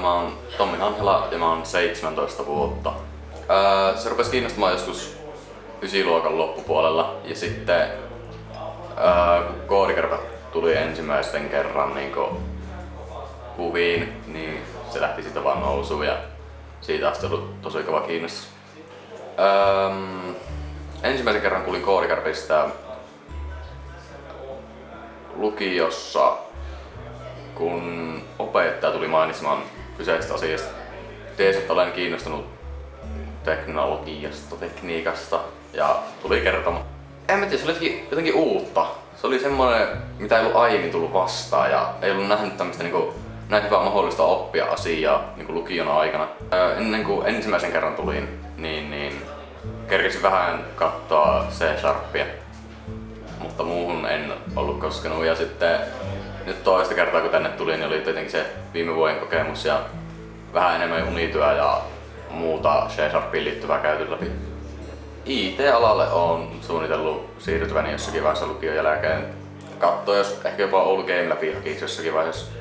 Mä oon Tommi Hanhela ja mä oon 17 vuotta. Öö, se rupesi kiinnostamaan joskus ysiluokan loppupuolella ja sitten öö, kun koodikerta tuli ensimmäisten kerran niin kuviin, niin se lähti siitä vaan nousuun ja siitä asti ollut tosi kova kiinnostus. Öö, ensimmäisen kerran kuulin koodikarpista lukiossa, kun opettaja tuli mainitsemaan kyseisestä asiasta. Tiesi, että olen kiinnostunut teknologiasta, tekniikasta ja tuli kertomaan. En mä tiedä, se oli jotenkin, jotenkin uutta. Se oli semmoinen, mitä ei ollut aiemmin tullut vastaan ja ei ollut nähnyt tämmöistä niinku, näin hyvää mahdollista oppia asiaa niin lukion aikana. Ennen kuin ensimmäisen kerran tulin, niin, niin kerkesin vähän katsoa C-Sharpia, mutta muuhun en ollut koskenut. Ja sitten nyt toista kertaa kun tänne tulin, niin oli tietenkin se viime vuoden kokemus ja vähän enemmän unityö ja muuta C-Sharpiin liittyvää käyty läpi. IT-alalle on suunnitellut siirtyväni jossakin vaiheessa lukion jälkeen. Katsoa, jos ehkä jopa Oulu Game läpi jossakin vaiheessa.